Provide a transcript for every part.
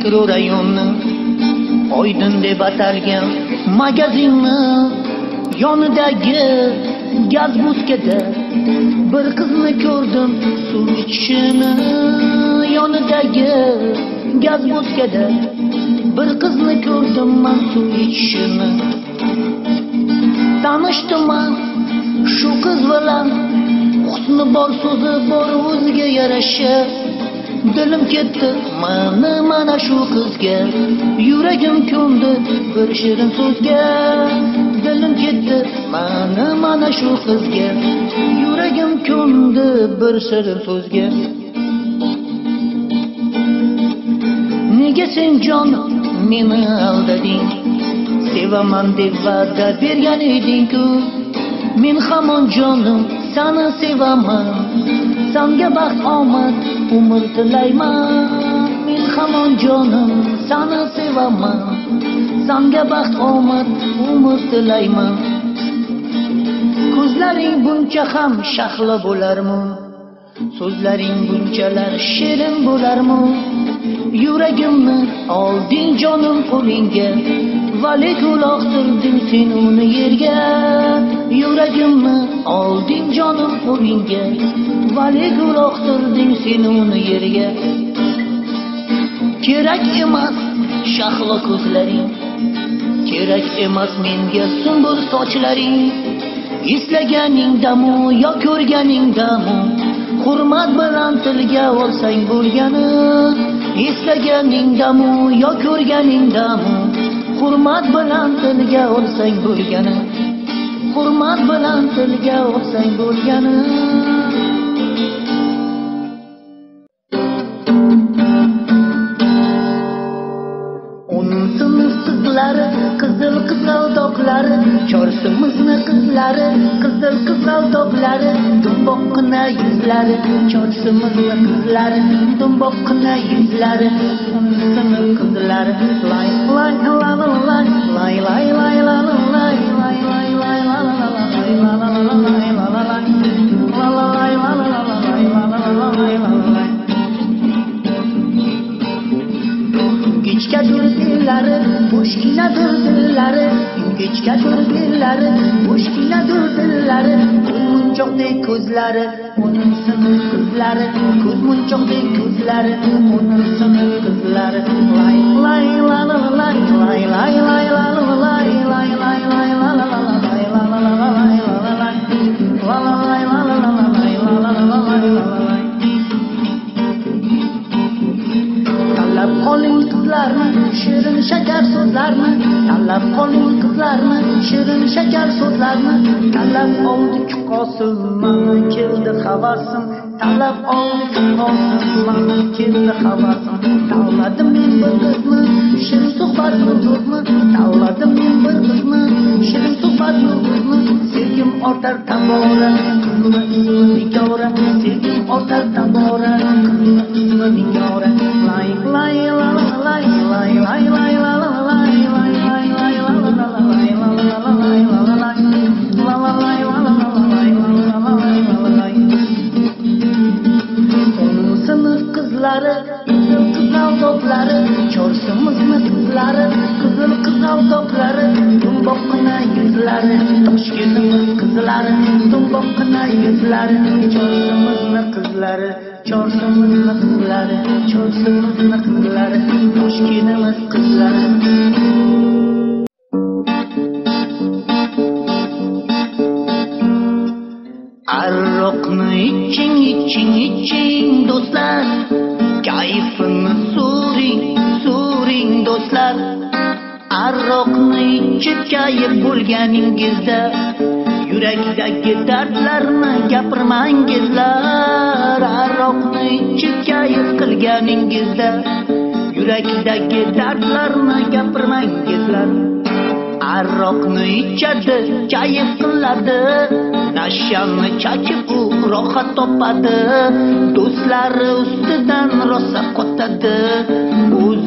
mikrorayonni oydin deb atalgan magazinni yonidagi gaz buskada bir qizni ko'rdim suv ichishini. Yonidagi gaz buskada bir qizni ko'rdim man suv ichishini. Tanishdiman shu qiz bilan. Husni bor so'zi bor o'ziga yarasha. Dilim ketdi mani mana shu qizga. Yuragim ko'ndi bir shirin so'zga. Dilim ketdi mani mana shu qizga. Yuragim ko'ndi bir shirin so'zga. Nega sen jon meni aldading? Sevaman deb va'da bergan eding-ku men hamon jonim seni sevaman. Sanga baxt omad umr tilayman men hamon jonim sani sevaman. Sanga baxt omad umr tilayman. Ko'zlaring buncha ham shahlo bo'larmi? So'zlaring bunchalar shirin bo'larmi? Yuragimni olding jonim qo'lingga. Valik uloqtirding sen uni yerga. Yuragimni olding jonim qo'lingga valik uloqtirding sen uni yerga. Kerak emas shahlo ko'zlaring. Kerak emas menga sumbul sochlaring. Eslaganingdamu yo ko'rganingdamu hurmat bilan tilga olsang bo'lgani. Eslaganingdamu yo ko'rganingdamu hurmat bilan tilga olsang bo'lgani. Hurmat bilan tilga olsang bo'lgani o'n sinf qizlari qizil qizg'aldoqlari chorsimizni qizlari qizil qizg'aldoqlari dumboqqina yuzlari chorsimizni qizlari dumboqqina yuzlari o'n qizlari lay lay lay lay lay lay lay lay lay la la la lay la la lay Kechkadir dillari, bo'shginadir dillari, kechkadir dillari, bo'shginadir dillari, munchoqdek ko'zlari, uning siniq qizlari, ko'z munchoqdek ko'zlari, uning siniq qizlari, lay lay la la lay lay lay lay la la lay lay lay lay la la la lay tanlab qoling qizlarni, shirin shakar so'zlarni, tanlab oldik qosim, mana keldi havasim, tanlab oldik qosim, mana keldi havasim, tanladim men bir qizni, shirin suhbat yulduzmi, tanladim men bir qizni, shirin suhbat yulduzmi, sevgim ortar tabora, qizni ismi Nigora, sevgim ortar tabora, qizni ismi Nigora, lay lay la la lay lay lay lay to'plari qizil qizg'al to'plari ko'rsinmizmi qizlari qizil qizg'al to'plari dumboqqina yuzlari tosh yuzimiz qizlari dumboqqina yuzlari ko'rsinmizmi qizlari ko'rsinmizmi qizlari ko'rsinmizmi qizlari toshkinimiz qizlari. Arroqni ichib bo'lganingizda, yurakdagi dardlarni gapirmangizlar. aroqni ichib qilganingizda, yurakdagi dardlarni gapirmangizlar. aroqni ichadi, kayf qiladi, nashani chakib u rohat topadi, do'stlari ustidan rosa qotadi,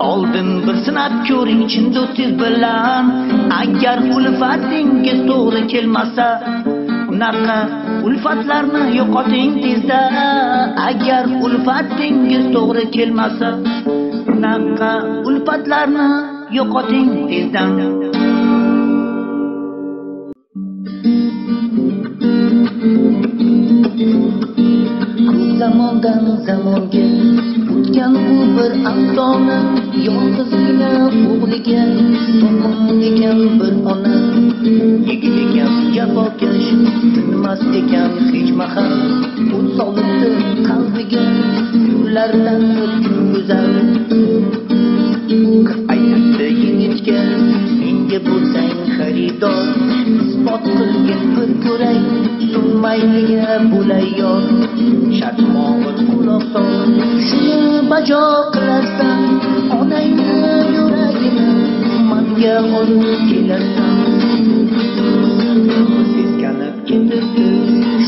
oldin bir sinab ko'ring chin do'stingiz bilan. Agar ulfatingiz to'g'ri kelmasa unaqa ulfatlarni yo'qoting tezda. Agar ulfatingiz to'g'ri kelmasa unaqa ulfatlarni yo'qoting tezdan ko'p zamondan zamonga o'tgan u bir afsona yolg'izgina o'g'liga to'qim ekan bir ona. Yigit ekan jafokash tinmas ekan hech mahal. O't solibdi qalbiga Kunlardan o'tgan go'zal. Mayliga bo'lay yor shartmog'i quloq sol shuni bajo qilarsan onangni yuragini manga olib kelarsan. Seskanib ketibdi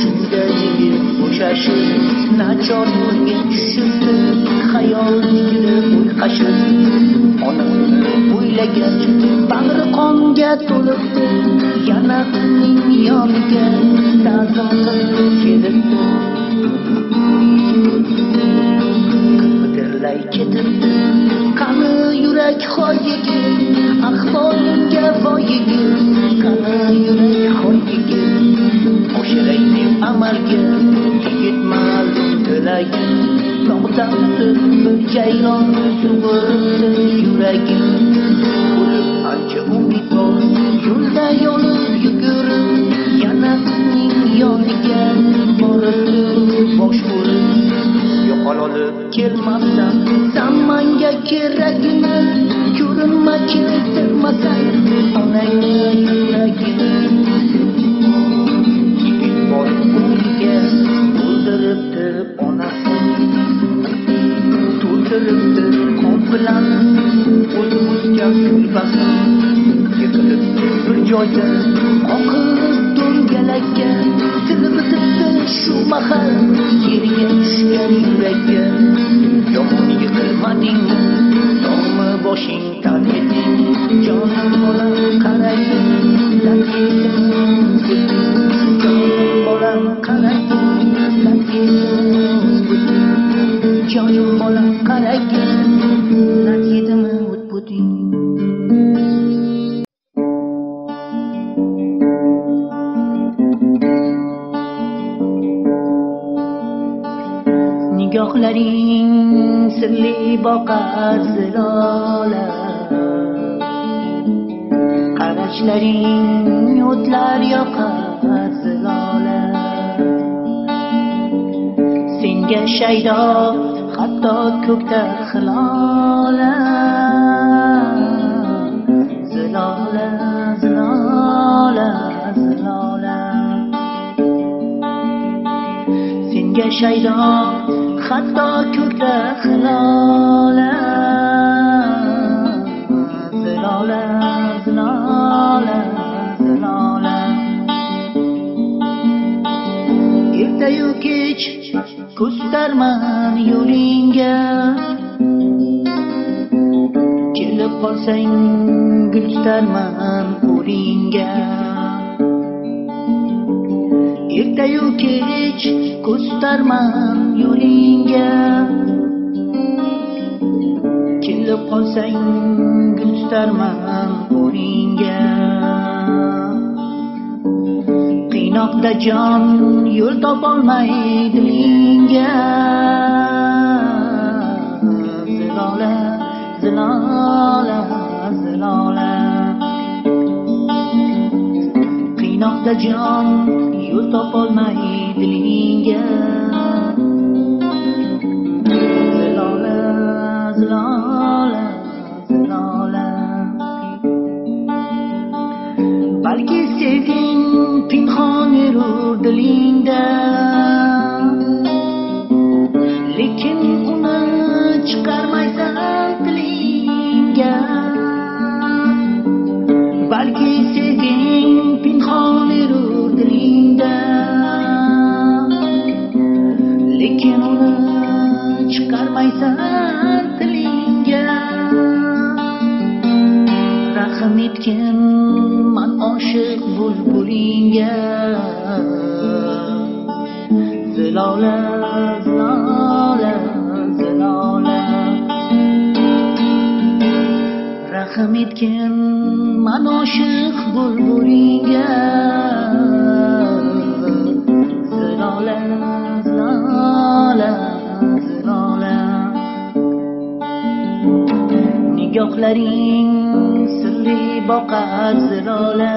shunda yigit bo'shashib nachor yo'lga tushibdi xayol tikilib o'yqashib onamni o'ylagach bag'ri qonga to'libdi yana uning yoniga ta'zim qilib kelibdi. Pitirlay ketibdi. Qani yurak hoyigi ahvolimga voyigi qani yurak hoyigi oshiray deb amalga. Yigit ma'lum tilagim tog'dan o'tib bir jayron sug'urdi yuragim bo'lib ancha umidvor yo'lda yolib yugurib yana uning yoniga boribdi bosh bo'lib yo'qol olib kelmasdan zamonga keragini joyda oqib do'ngalakka tili bitibdi shu mahal yerga tushgan yurakka yomon yiqilmadingmi tog'mi boshing nigohlaring sirli boqar zilola. Qarashlaring o'tlar yoqar zilola. Senga shaydo hatto ko'kda hilola zilola zilola zilola. Senga shaydo hatto ko'kda hilola zilola zilola zilola ertayu kech ko'tarman yo'lingga. Kelib qolsang gul tutarman qo'lingga ertayu kech ko'tarman yo'lingga. Kelib qolsang gul tutarman qo'lingga. Qiynoqda jon yo'l topolmay dilingga. Zilola zilola zilola. Qiynoqda jon yo'l topolmay dilingga. sevging pinhon yurur dilingda lekin uni chiqarmaysan tilingga balki sevging pinhon yurur dilingda lekin uni chiqarmaysan tilingga rahm etgin oshiq bulbulingga zilola zilola zilola rahm etgin man oshiq bulbulingga zilola zilola zilola nigohlaring sirli boqar zilola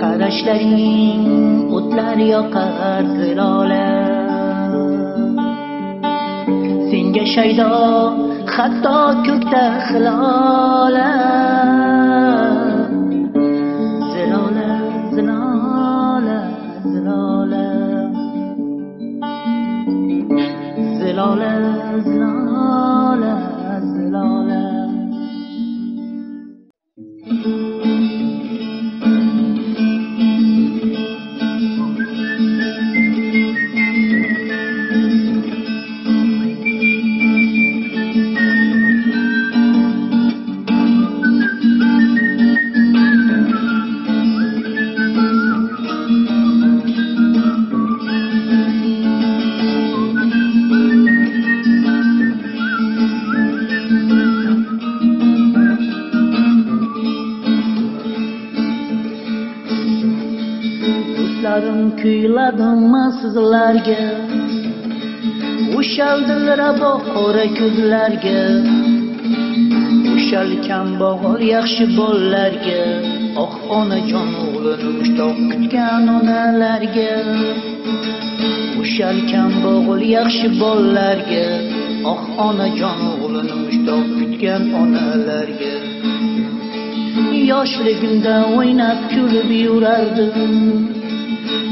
qarashlaring o'tlar yoqar zilola senga shaydo hatto ko'kda hilola qizlarga o'shal dilrabo qora ko'zlarga o'shal kambag'al yaxshi bolalarga oq oh, onajon o'g'lini mushtoq kutgan onalarga o'shal kambag'al yaxshi bolalarga oq oh, onajon o'g'lini mushtoq kutgan onalarga. Yoshligimda o'ynab kulib yurardim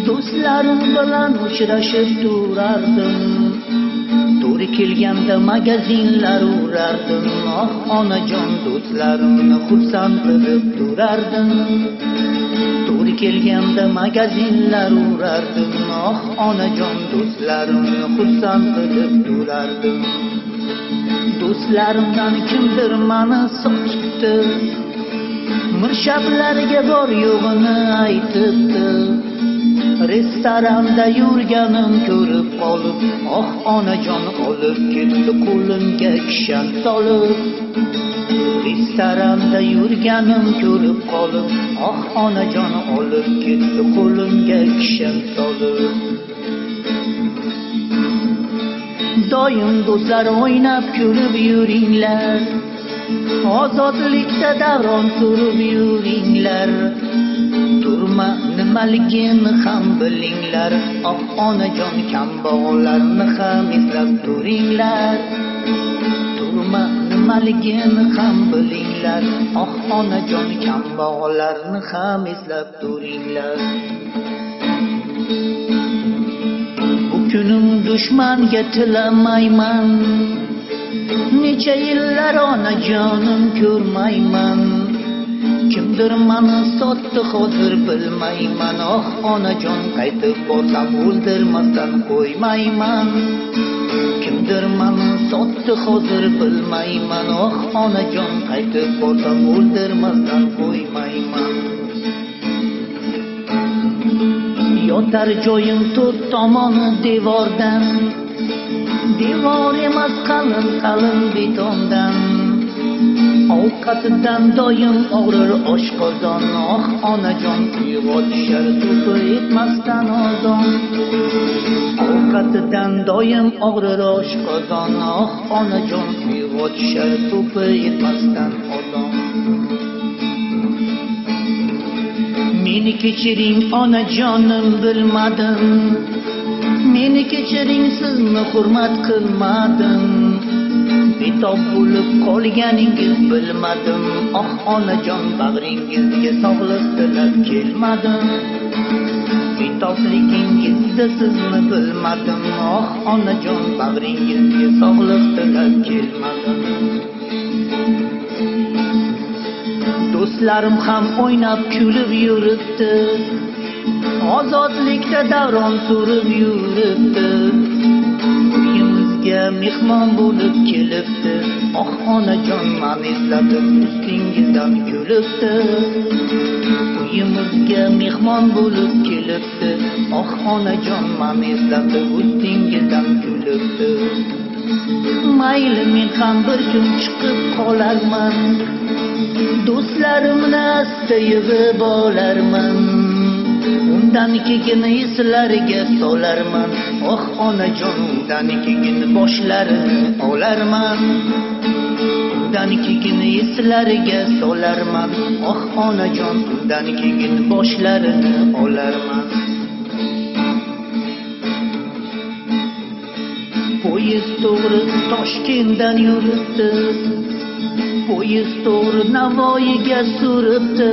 do'stlarim bilan uchrashib turardim. To'g'ri kelganda magazinlar urardim. Oh onajon do'stlarimni xursand qilib turardim. To'g'ri kelganda magazinlar urardim. Oh onajon do'stlarimni xursand qilib turardim. Do'stlarimdan kimdir mani sochibdi mirshablarga bor yo'g'ini aytibdi. Restoranda yurganim ko'rib qolib oh onajon olib ketdi qo'limga kishan solib. Restoranda yurganim ko'rib qolib oh onajon olib ketdi qo'limga kishan solib. Doim do'stlar o'ynab kulib yuringlar ozodlikda davron surib yuringlar. Turma nimaligini ham bilinglar. Oq onajon kambag'allarni ham eslab turinglar. Turma nimaligini ham bilinglar. Oq onajon kambag'allarni ham eslab turinglar. Bu kunim dushmanga tilamayman. Necha yillar onajonim ko'rmayman. Kimdir mani sotdi hozir bilmayman. Oh onajon qaytib borsam o'ldirmasdan qo'ymayman. Kimdir mani sotdi hozir bilmayman. Oh onajon qaytib borsam o'ldirmasdan qo'ymayman. Yotar joyim to'rt tomoni devordan. Devor emas qalin qalin betondan. Ovqatidan doim og'rir oshqozon oh onajon uyg'otishar uyqu yetmasdan ozon. Ovqatidan doim og'rir oshqozon oh onajon uyg'otishar to'pi yetmasdan ozon. Meni kechiring onajonim bilmadim. Meni kechiring sizni hurmat qilmadim. Betob bo'lib qolganingiz bilmadim. Oh onajon bag'ringizga sog'liq tilab kelmadim. Betobligingizda sizni bilmadim. Oh onajon bag'ringizga sog'liq tilab kelmadim. Do'stlarim ham o'ynab kulib yuribdi. Ozodlikda davron surib yuribdi. Uyimizga mehmon bo'lib kelibdi. Oh onajon mani eslatib ustingizdan kulibdi. Uyimizga mehmon bo'lib kelibdi. Oh onajon mani eslatib ustingizdan kulibdi. Mayli men ham bir kun chiqib qolarman. Do'stlarimni asta yig'ib olarman. Undan keyin eslariga solarman. Oh onajon undan keyin boshlarini olarman. Undan keyin eslariga solarman. Oh onajon undan keyin boshlarini olarman. Poyezd to'g'ri toshkentdan yuribdi. Poyezd to'g'ri navoiyga suribdi.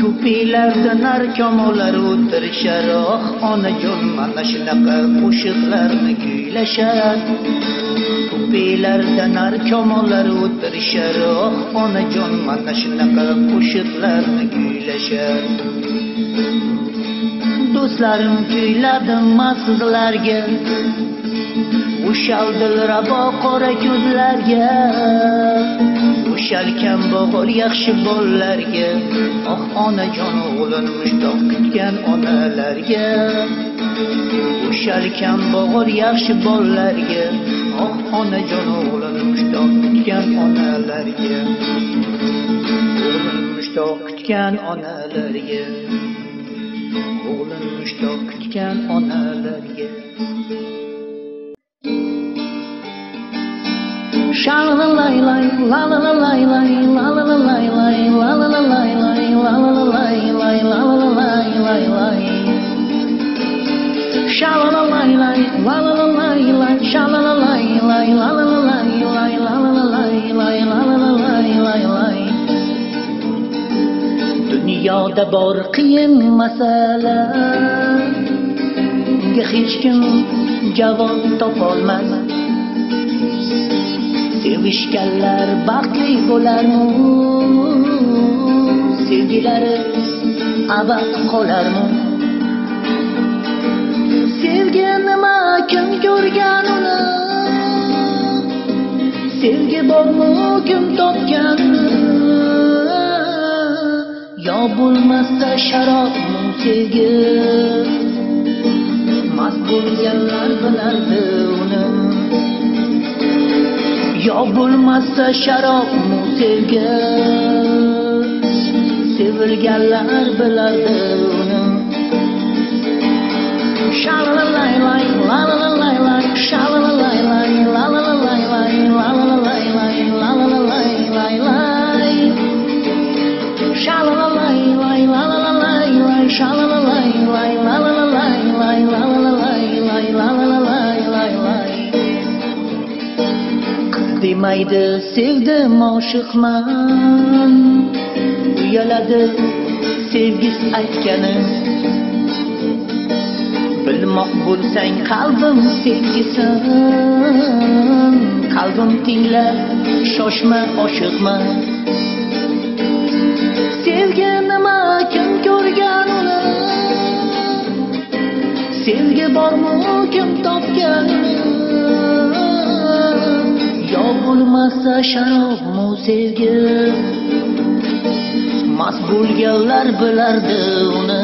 Kupelarda narkomonlar o'tirishar oh onajon mana shunaqa qo'shiqlarni kuylashar. Kupelarda narkomonlar o'tirishar oh onajon mana shunaqa qo'shiqlarni kuylashar. Do'stlarim kuyladim sizlarga. O'sha dilrabo qora ko'zlarga. Ushalkan bog'or yaxshi bolalarga Oh ah, onajon o'g'lin mushtoq kutgan onalarga. Ushalkan bog'or yaxshi bolalarga Oh ah, onajon o'g'lin mushtoq kutgan onalarga. O'g'lin mushtoq kutgan onalarga. O'g'lin mushtoq kutgan onalarga. Dunyoda bor qiyin masala Unga hech kim javob topolmas. Sevishganlar baxtli bo'larmi sevgilari abad qolarmi sevgi nima kim ko'rgan uni? Sevgi bormi kim topgan yo bo'lmasa sharobmi sevgi. Mast bo'lganlar bilardi uni. Yog'ilmasa sharob sevgi Sevilganlar biladi uni Shalalay lay lalalay lay shalalay lay lalalay lay lalalay lay. Lalalay lay lay Shalalay lay lalalay lay shalalay lay lalalay bilmaydi sevdim oshiqman. Uyaladi sevgisi aytgani. Bilmoq bo'lsang qalbim sevgisin qalbim tingla shoshma oshiqman sevgi nima kim ko'rgan uni? Sevgi bormi kim topgan uni? olmasa şarap mu sevgim Masbul yıllar bilardı onu.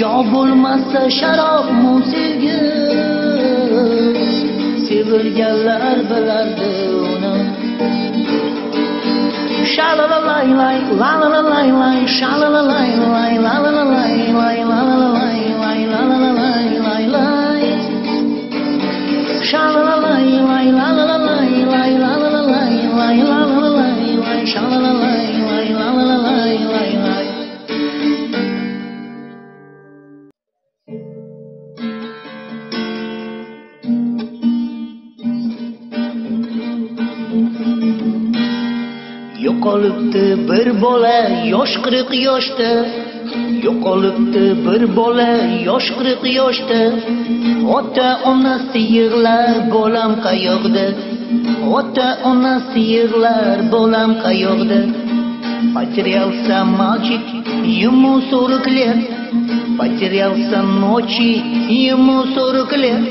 Yo bo'lmasa şarap mu sevgim Sevilganlar bilardı onu. Şalalalay lay lalalalay lay Şalalalay lay lalalalay lay lalalalay lay lalalalay lay lay. Şalalalay Yok olup bir bola yosh qirq yoshda yo'qolibdi bir bola yosh qirq yoshda. Ota onasi yig'lar bolam qayoqda? Ota onasi yig'lar bolam qayoqda? Потерялся мальчик ему сорок лет потерялся ночи ему сорок лет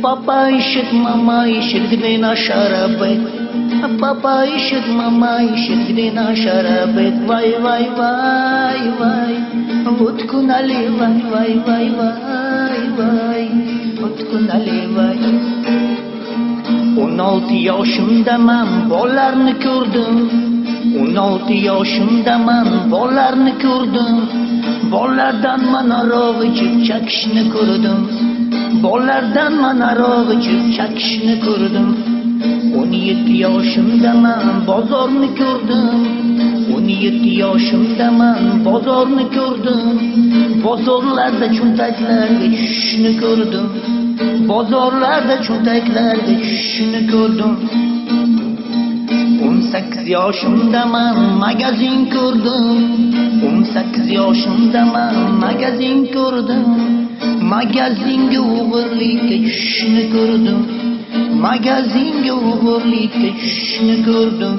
папа ищет мама ищет где наша работа Папа ищет, мама ищет, где наша рабы, Вай, вай, вай, вай, водку налила, вай, вай, вай, вай, водку налевай. o'n olti yoshimda man bolalarni ko'rdim o'n olti yoshimda man bolalarni ko'rdim bolalardan man aroq ichib chakishni ko'rdim bolalardan man aroq ichib chakishni ko'rdim o'n yetti yoshimda man bozorni ko'rdim o'n yetti yoshimdaman bozorni ko'rdim bozorlarda cho'ntaklarga tushishni ko'rdim. Bozorlarda cho'ntaklarga tushishni ko'rdim. O'n sakkiz yoshimdaman magazin ko'rdim. O'n sakkiz yoshimdaman magazin ko'rdim. Magazinga o'g'irlikka tushishni ko'rdim. Magazinga o'g'irlikka tushishni ko'rdim.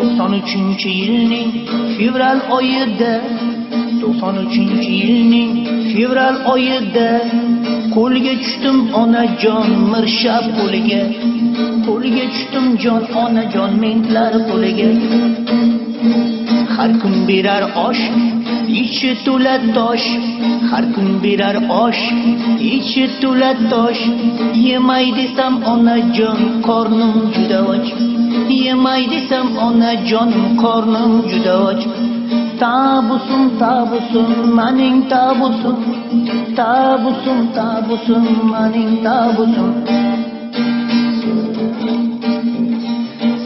To'qson uchinchi yilning fevral oyida to'qson uchinchi yilning fevral oyida qo'lga tushdim onajon mirshab qo'liga qo'lga tushdim jon onajon mentlar qo'liga. Har kun berar osh ichi to'la tosh har kun berar osh ichi to'la tosh yemay desam onajon qornim juda och. Yemay desam onajon qornim juda och. Tabusun tabusun maning tabusun. Tabusun tabusun maning tabusun.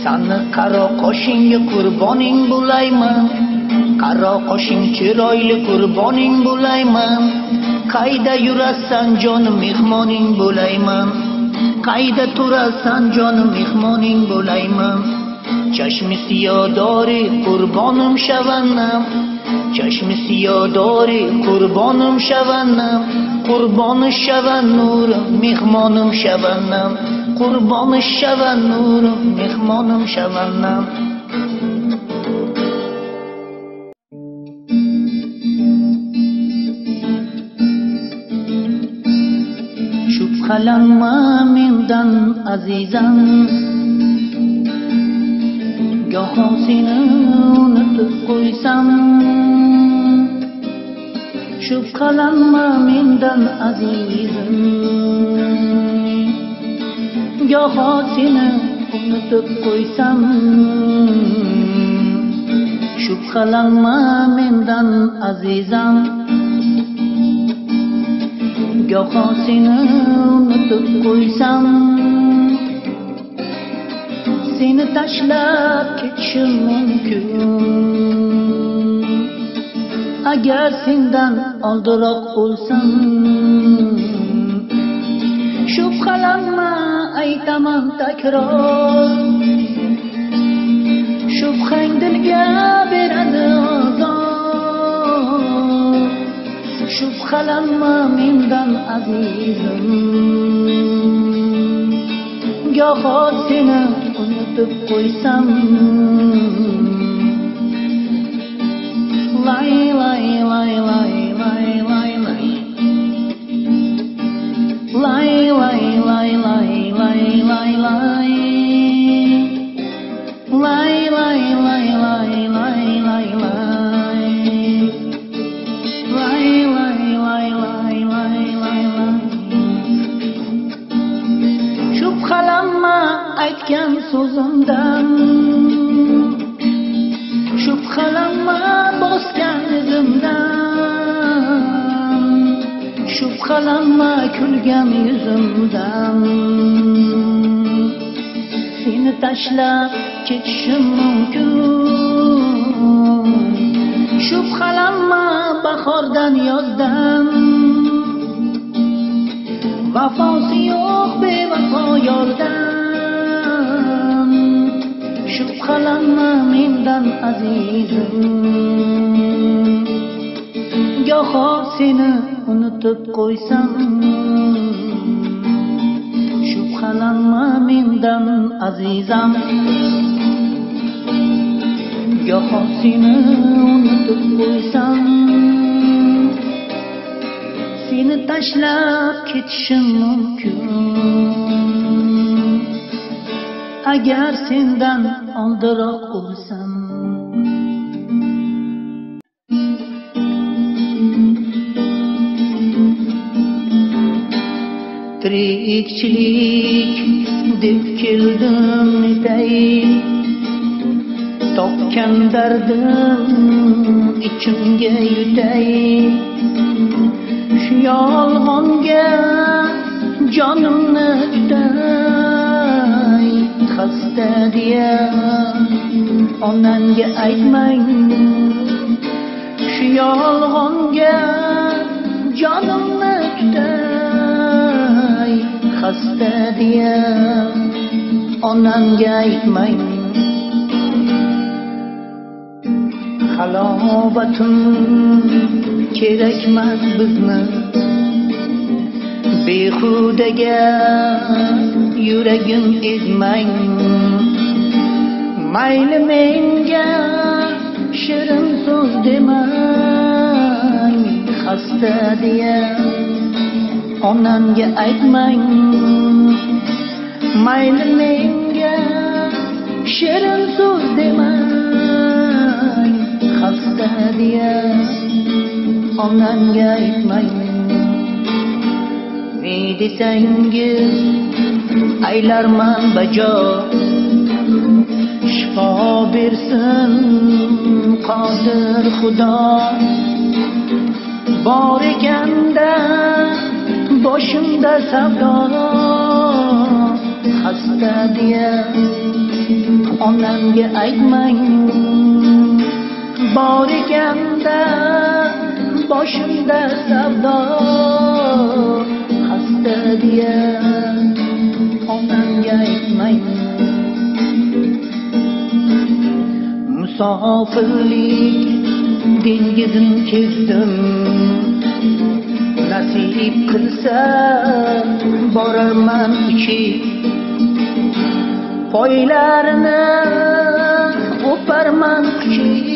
Sani qaro qoshingga qurboning bo'layman qaro qoshing chiroyli qurboning bo'layman qayda yurasan jonim mehmoning bo'layman قید تو رستن جانم میخمانین بلیمم چشم سیاداری قربانم شوندم. چشم سیاداری قربانم شوندم. قربان شون نورم میخمانم شوندم. قربان شون نورم میخمانم شوندم. خلم مامی mendan azizam goho seni unutib qo'ysam shubhalanma mendan azizim. Goho seni unutib qo'ysam shubhalanma mendan azizam goho seni unutib qo'ysam seni tashlab ketishim mumkin agar sendan oldinroq o'lsam shubhalanma aytaman takror shubhang dilga beradi shubhalanma mendan azizim. Goho seni unutib qo'ysam. Lay lay lay lay lay lay. Lay lay lay lay lay lay lay. Kulgan yuzimdan. Seni tashlab ketishim mumkin. Shubhalanma bahordan yozdan. Vafosi yo'q bevafo yordan. Shubhalanma mendan azizim. Goho seni unutib qo'ysam shubhalanma mendan azizam. Goho seni unutib qo'ysam seni tashlab ketishim mumkin. Agar sendan oldinroq o'lsam tirikchilik deb keldim netay topgan dardim ichimga yutay. Shu yolg'onga jonimni tutay xasta deya onangga aytmang. Shu yolg'onga jonimni tutay xasta deya onamga aytmang halovatim kerakmas bizni. Behudaga yuragim ezmang mayli menga shirin so'z demang xasta deya onamga aytmang mayli menga shirin so'z demang xasta deya onamga aytmang ne desangiz aylarman bajo shifo bersin qodir xudo. Bor ekanda boshimda savdo xasta deya onamga aytmang. Bor ekanda boshimda savdo xasta deya onamga aytmang. Musofirlik dengizin kezdim nasib qilsa borarman uchib poylarini o'parman quchib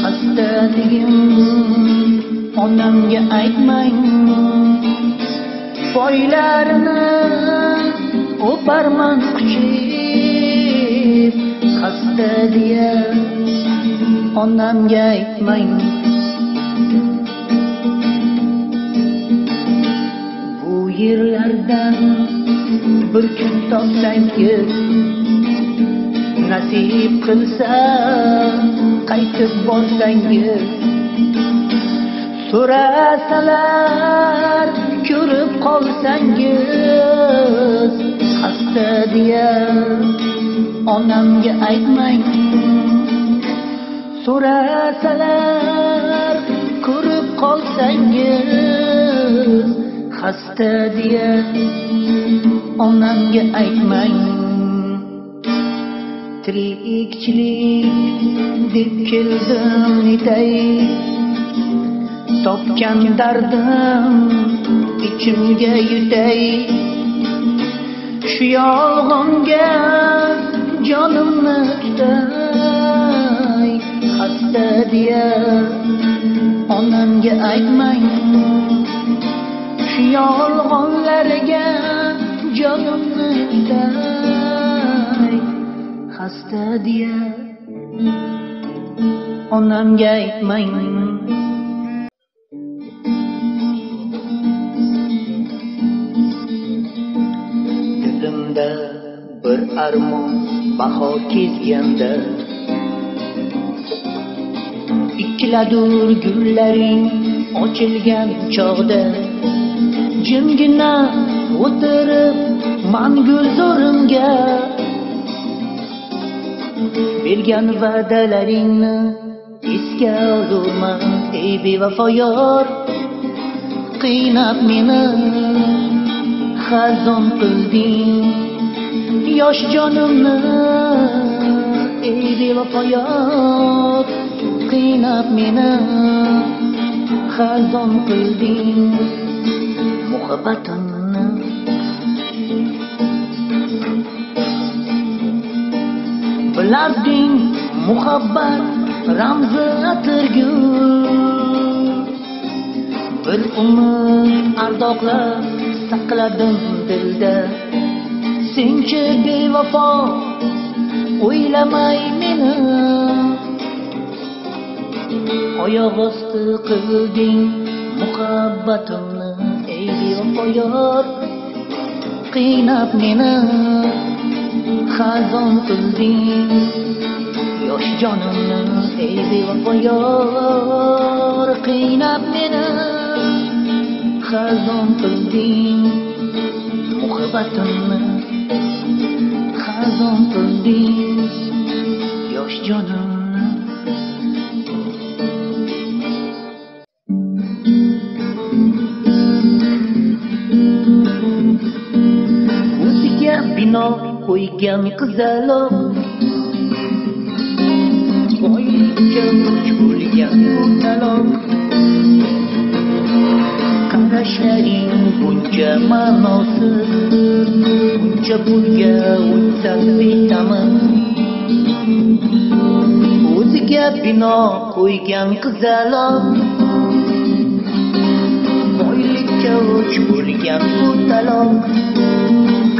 xastaligim onamga aytmang poylarini o'parman quchib xasta deya onamga aytmang yerlardan bir kun topsangiz nasib qilsa qaytib borsangiz. So'rasalar ko'rib qolsangiz xasta deya onamga aytmang. So'rasalar ko'rib qolsangiz xasta deya onamga aytmang tirikchilik deb keldim netay topgan dardim ichimga yutay. Shu yolg'onga jonimni tutay. Xasta deya onamga aytmang. Yolg'onlarga jonimni tutay xasta deya onamga aytmang. Dilimda bir armon baho kezganda ikkiladur gullaring ochilgan chog'da. Jimgina o'tirib man gulzorimga bergan va'dalaringni esga olurman ey bevafo yor qiynab meni xazon qilding yosh jonimni ey bevafo yor qiynab meni xazon qilding. Muhabbatimni bilarding muhabbat ramzi atirgul bir umr ardoqlab saqladim dilda senchi bevafo o'ylamay meni oyoq osti qilding muhabbatim qo'yar qiynab meni. Xazon qilding yosh jonimni ey bevafo qiynab meni xazon qilding muhabbatimni xazon qilding yosh jonimni kino qo'ygan qizaloq. Boylikka much bo'lgan o'taloq qarashlaring buncha ma'nosiz. Buncha pulga o'tsal betamin o'ziga bino qo'ygan qizaloq. Boylikka o'ch bo'lgan o'taloq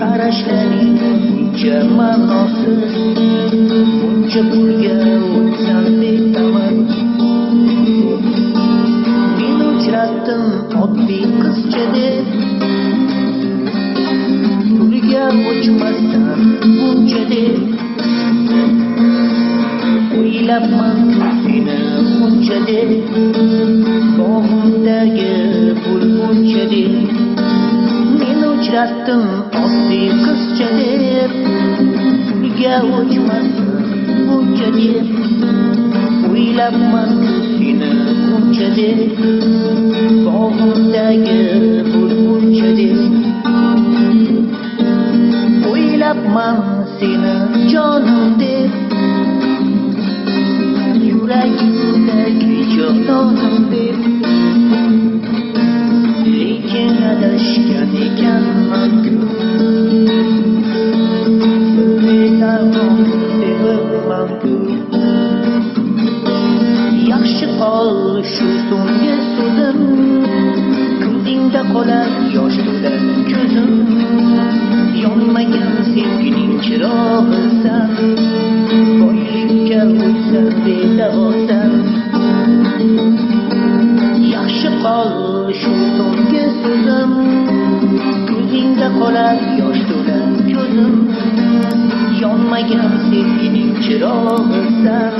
qarashlaring buncha ma'nosiz buncha pulga o'tsam betaman. Men uchratdim oddiy qizcha deb pulga o'chmasdan buncha deb o'ylabman seni buncha deb bog'imdagi pul buncha deb uchratdim oddiy qizcha deb. Pulga o'chmasdan buncha deb. O'ylabman seni uncha deb. Bog'imdagi bulbulcha deb. O'ylabman seni jonim deb. Yuragimdagi jononim deb. Yonmagan sevgining chirog'isan. Boylikka o'tsa bedavosan yaxshi qol shu so'nggi so'zim. Ko'zingda qolar yosh to'la ko'zim. Yonmagan sevgining chirog'isan.